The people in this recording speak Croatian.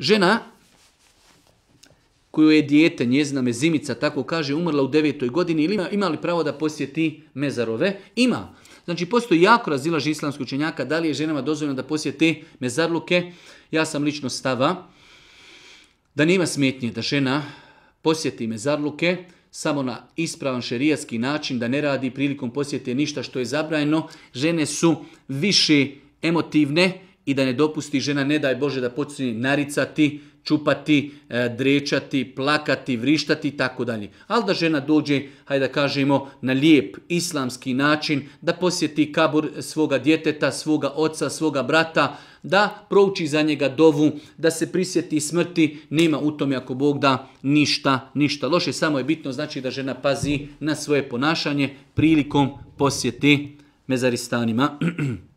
Žena koju je dijete, njezina mezimica, tako kaže, umrla u devetoj godini, ili ima, li pravo da posjeti mezarove? Ima. Znači, postoji jako razilaži islamskog učenjaka, da li je ženama dozvoljeno da posjeti mezarluke. Ja sam lično stava da nema smetnje da žena posjeti mezarluke, samo na ispravan šerijatski način, da ne radi prilikom posjete ništa što je zabrajeno. Žene su više emotivne i da ne dopusti žena, ne daj Bože da počne naricati, čupati, e, drečati, plakati, vrištati i tako dalje. Ali da žena dođe, hajde da kažemo, na lijep islamski način, da posjeti kabur svoga djeteta, svoga oca, svoga brata, da prouči za njega dovu, da se prisjeti smrti, nema u tome ako Bog da ništa, ništa loše. Samo je bitno znači da žena pazi na svoje ponašanje prilikom posjeti mezaristanima.